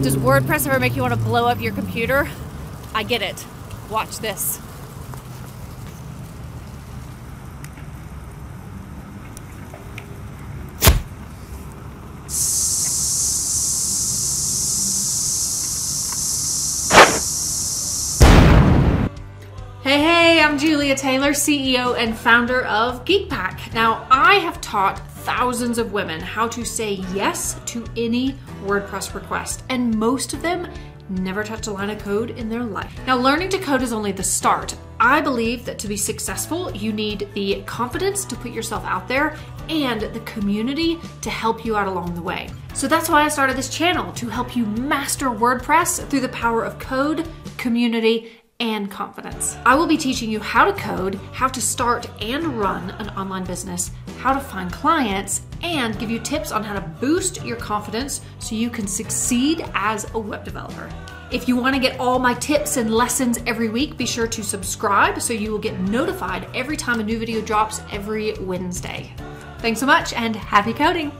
Does WordPress ever make you want to blow up your computer? I get it. Watch this. Hey, hey, I'm Julia Taylor, CEO and founder of GeekPack. Now, I have taught thousands of women how to say yes to any WordPress request, and most of them never touch a line of code in their life. Now, learning to code is only the start. I believe that to be successful, you need the confidence to put yourself out there and the community to help you out along the way. So that's why I started this channel to help you master WordPress through the power of code, community, and confidence. I will be teaching you how to code, how to start and run an online business, how to find clients, and give you tips on how to boost your confidence so you can succeed as a web developer. If you want to get all my tips and lessons every week, be sure to subscribe so you will get notified every time a new video drops every Wednesday. Thanks so much and happy coding!